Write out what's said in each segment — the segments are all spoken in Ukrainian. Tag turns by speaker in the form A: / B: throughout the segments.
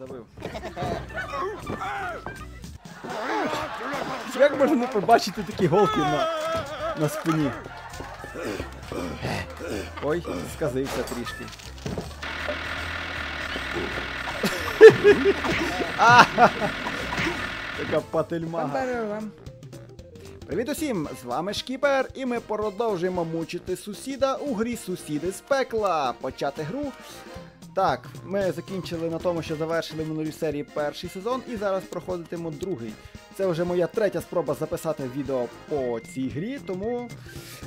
A: Не забив. Як можна не побачити такі голки на, на спині? Ой, сказився трішки. Така пательмага. Привіт усім! З вами Шкіпер, і ми продовжуємо мучити сусіда у грі Сусіди з пекла. Почати гру. Так, ми закінчили на тому, що завершили минулі серії перший сезон, і зараз проходитимо другий. Це вже моя третя спроба записати відео по цій грі, тому.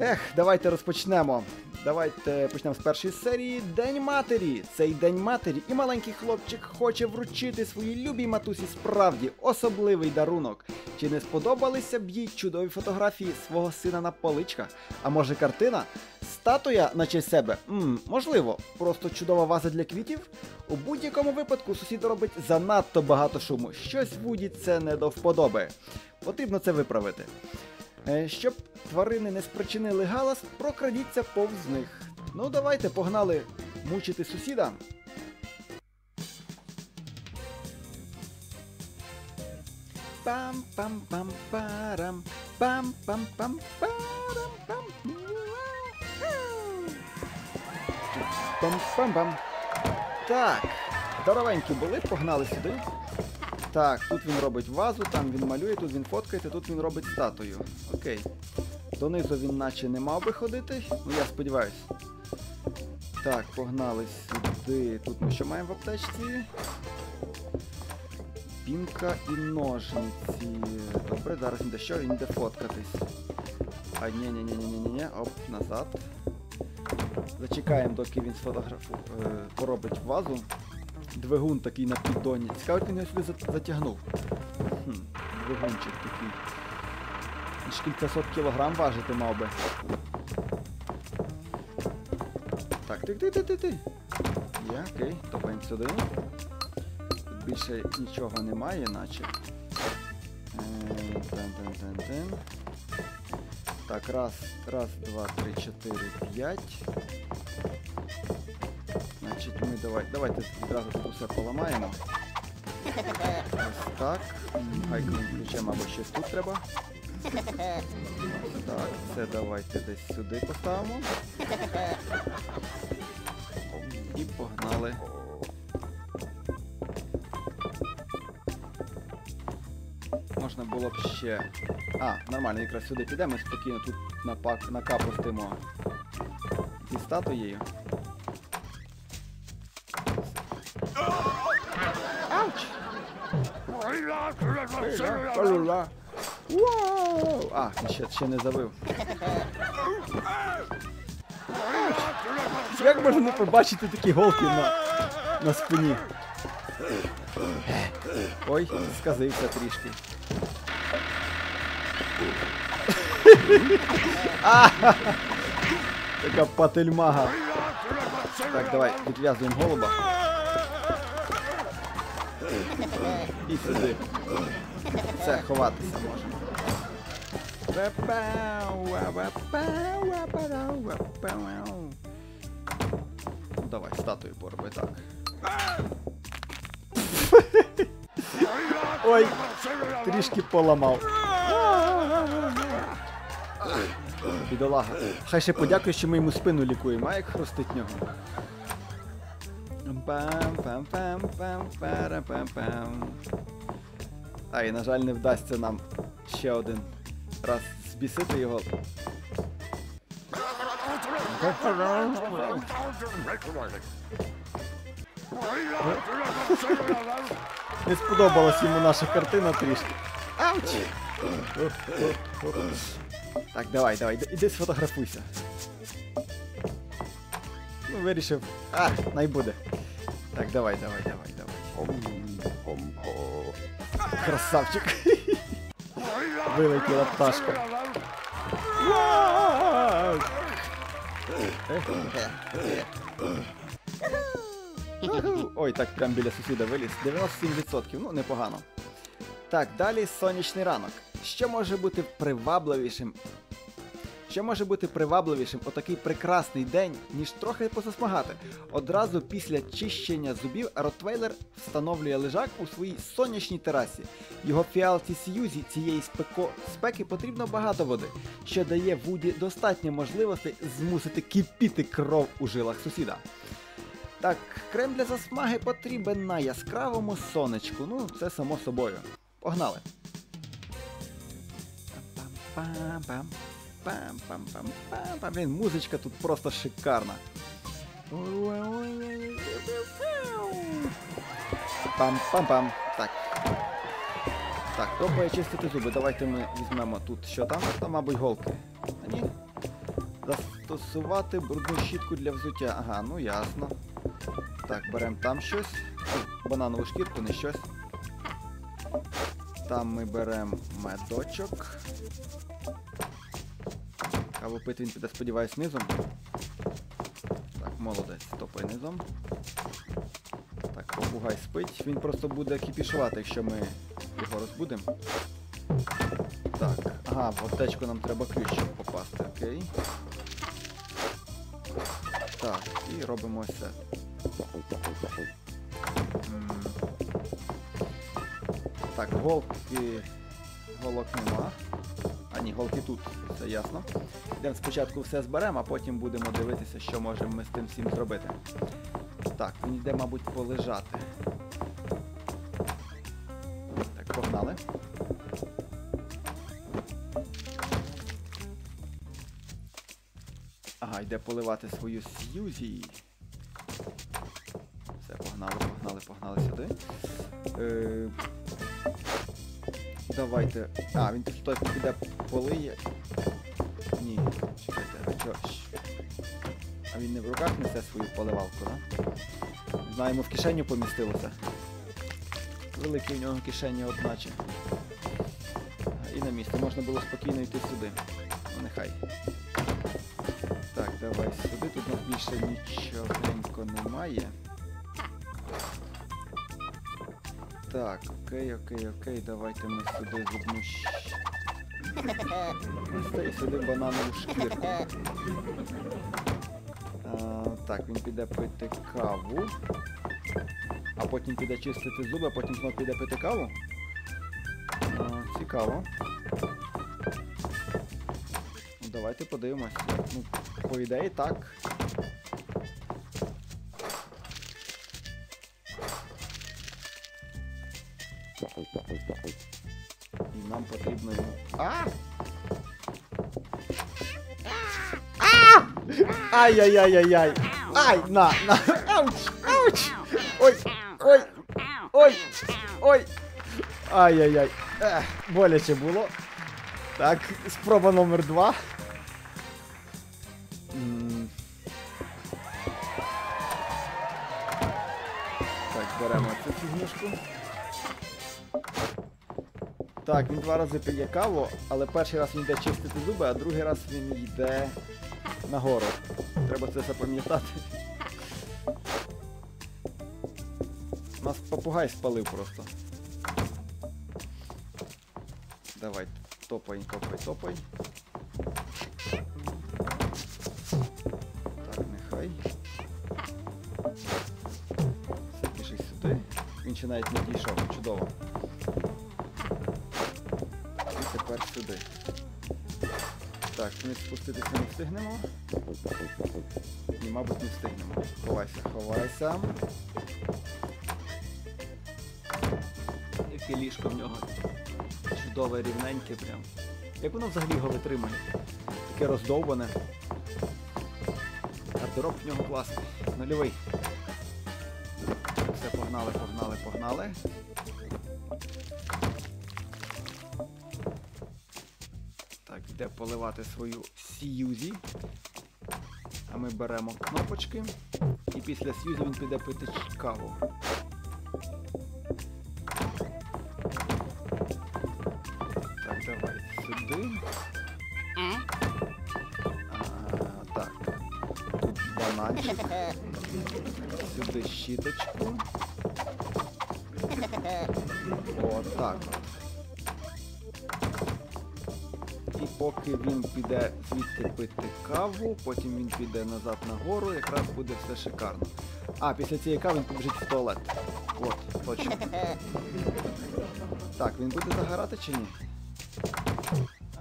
A: Ех, давайте розпочнемо. Давайте почнемо з першої серії День матері. Цей день матері, і маленький хлопчик хоче вручити своїй любій матусі справді особливий дарунок. Чи не сподобалися б їй чудові фотографії свого сина на поличках? А може картина? Статуя на честь себе? Мм, можливо, просто чудова ваза для квітів? У будь-якому випадку сусід робить занадто багато шуму. Щось Вуді це не до вподоби. Потрібно це виправити. Е, Щоб тварини не спричинили галас, прокрадіться повз них. Ну давайте, погнали мучити сусіда. Пам-пам-пам-парам, пам-пам-пам-парам-пам. Пам-пам-пам. Так, здоровенькі були, погнали сюди. Так, тут він робить вазу, там він малює, тут він фоткається, тут він робить статую. Окей. Донизу він наче не мав би ходити, ну я сподіваюсь. Так, погнали сюди. Тут ми що маємо в аптечці? Пінка і ножниці. Добре, зараз він де що? Він йде фоткатись. А ні ні ні ні ні ні оп, назад. Зачекаємо, доки він сфотографу... е, поробить вазу. Двигун такий на піддоні. Цікаво, як він його сюди затягнув. Хм, двигунчик такий. Аж кількасот кілограм важити мав би. Так, ти ти ти ти ти. Є, окей, топаємо сюди. Тут більше нічого немає, наче. Е. Так, раз, раз, два, три, чотири, п'ять. Ми давай, давайте відразу тут усе поламаємо. Ось так. Гайковим ключем або щось тут треба. Ось так, це давайте десь сюди поставимо. І погнали. Можна було б ще. А, нормально, якраз сюди підемо, спокійно тут напак, накапустимо зі статуєю. Вау! А, ще, ще не забив. Як можна побачити такі голки на, на спині? Ой, сказився трішки. Така пательмага. Так, давай, відв'язуємо голуба. І сюди. Все, ховатися можемо. Давай, статую пороби, так. Ой, трішки поламав. Бідолага. Хай ще подякує, що ми йому спину лікуємо, а як хрустить нього. Пам-пам-пам-пам-пам-пам. А, і на жаль, не вдасться нам ще один раз збісити його. Не сподобалась йому наша картина трішки. Ауч! Так, давай, давай, іди- сфотографуйся. Ну, вирішив. А, най буде. Так, давай, давай, давай, давай. Красавчик. Вилетіла пташка. Ой, так прям біля сусіда виліз. 97%, ну непогано. Так, далі сонячний ранок. Що може бути привабливішим? Що може бути привабливішим у такий прекрасний день, ніж трохи пососмагати? Одразу після чищення зубів Ротвейлер встановлює лежак у своїй сонячній терасі. Його фіалці Сьюзі цієї спеко... спеки потрібно багато води, що дає Вуді достатньо можливостей змусити кипіти кров у жилах сусіда. Так, крем для засмаги потрібен на яскравому сонечку. Ну, це само собою. Погнали. Пам-пам-пам. Пам-пам-пам-пам. Блін, музичка тут просто шикарна. Пам-пам-пам. Так. Так, пробує чистити зуби. Давайте ми візьмемо тут. Що там? Там, мабуть, голки. А ні. Застосувати брудну щітку для взуття. Ага, ну ясно. Так, беремо там щось. Бананову шкірку, не щось. Там ми беремо медочок. Каву пити він піде, сподіваюсь, низом. Так, молодець, топай низом. Так, попугай спить. Він просто буде кіпішувати, якщо ми його розбудемо. Так, ага, в аптечку нам треба ключ, щоб попасти, окей. Так, і робимо ось це. Так, голки. Голок нема. Ні, голки тут, все ясно. Йдемо спочатку все зберемо, а потім будемо дивитися, що можемо ми з тим всім зробити. Так, він йде, мабуть, полежати. Так, погнали. Ага, йде поливати свою Сьюзі. Все, погнали, погнали, погнали сюди. Е, давайте. А, він тут піде полиє. Ні, чекайте, а чо? А він не в руках несе свою поливалку, да? Знаємо, в кишеню помістилося. Великі в нього кишені одначе. І на місце. Можна було спокійно йти сюди. Ну нехай. Так, давай сюди. Тут нас більше нічогенько немає. Так, окей, окей, окей, давайте ми сюди зубну і сюди бананову шкірку. А, так, він піде пити каву. А потім піде чистити зуби, а потім знову піде пити каву. А, цікаво. Ну, Давайте подивимось. Ну, по ідеї так. І нам потрібно. А! А! Ай-яй-яй-яй-яй! Ай, на, на! Ауч! Ауч! Ой! Ой! Ой! Ой! Ай-яй-яй! Боляче було. Так, спроба номер два. Так, беремо цю фігнюшку. Так, він два рази п'є каву, але перший раз він йде чистити зуби, а другий раз він йде нагору. Треба це запам'ятати. Нас попугай спалив просто. Давай, топай, топай, топай. Так, нехай. Все, біжи сюди. Він ще навіть не дійшов, чудово. Сюди. Так, ми спуститися не встигнемо. Ні, мабуть, не встигнемо. Ховайся, ховайся. Яке ліжко в нього. Чудове, рівненьке прям. Як воно взагалі його витримує? Таке роздовбане. Гардероб в нього класний. Нульовий. Все, погнали, погнали, погнали. Йде поливати свою Сьюзі. А ми беремо кнопочки. І після Сьюзі він піде пити каву. Так, давай сюди. Так. Тут бананчик. Сюди щіточку. О, так. Поки він піде звідти пити каву, потім він піде назад на гору, якраз буде все шикарно. А, після цієї кави він побіжить в туалет. От, точно. Так, він буде загорати чи ні?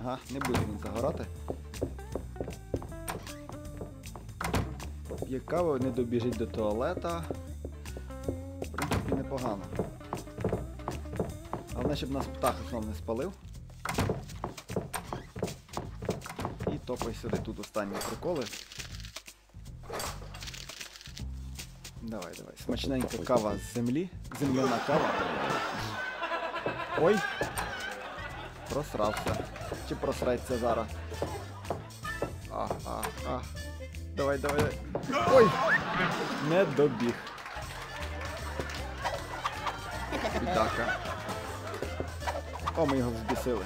A: Ага, не буде він загорати. П'є каву, не добіжить до туалета. В принципі, непогано. Головне, щоб нас птах знов не спалив. Топай сюди, тут останні приколи. Давай, давай. Смачненька кава з землі. Земляна кава. Ой! Просрався. Чи просрається зараз? А, а, а. Давай, давай, давай. Ой! Не добіг. Бідака. О, ми його взбісили.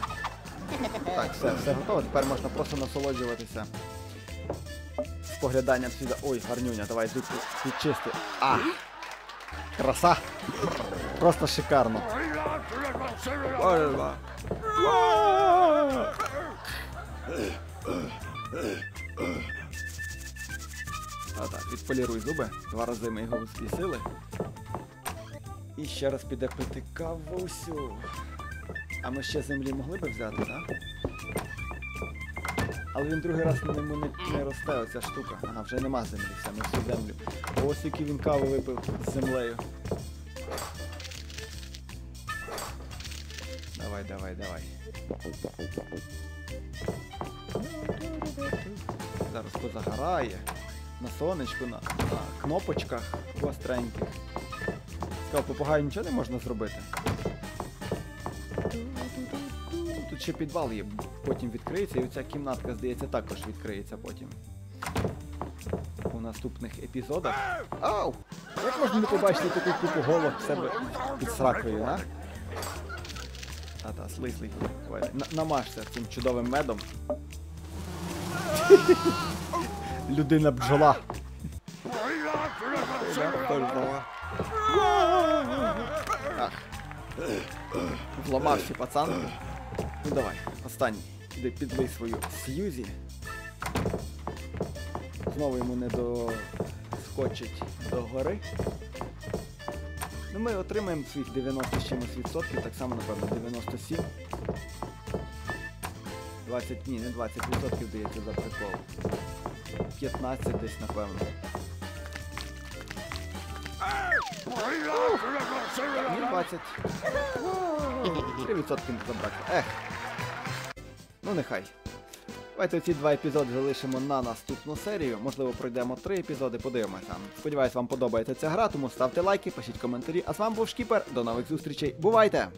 A: Так, все, все готово. Тепер можна просто насолоджуватися спогляданням сюди. Ой, гарнюня, давай тут підчисти. А! Краса! Просто шикарно. А так, відполіруй зуби. Два рази ми його взбісили. І ще раз піде пити кавусю. А ми ще землі могли би взяти, так? Але він другий раз на ньому не, не росте оця штука. Ага, вже нема землі, все, ми всю землю. Ось який він каву випив з землею. Давай, давай, давай. Зараз позагорає. На сонечку, на, на кнопочках гостреньких. Сказав, попугаю нічого не можна зробити. Тут ще підвал є, потім відкриється, і оця кімнатка, здається, також відкриється потім. У наступних епізодах. Ау! Як можна не побачити таку купу голок в себе під сракою, а? Та-та, слизлий. Давай, Намажся цим чудовим медом. Людина бджола. Ах. Зламався пацан. Ну давай, останній. Іди підлий свою Сьюзі. Знову йому не доскочить до гори. Ну ми отримаємо своїх 90 з чимось відсотків, так само, напевно, 97. 20, ні, не 20 відсотків дається за прикол. 15 десь, напевно. Ні, 20. 3 відсотки не забрати. Ех. Ну нехай. Давайте ці два епізоди залишимо на наступну серію. Можливо, пройдемо три епізоди, подивимося. Сподіваюсь, вам подобається ця гра, тому ставте лайки, пишіть коментарі. А з вами був Шкіпер. До нових зустрічей. Бувайте!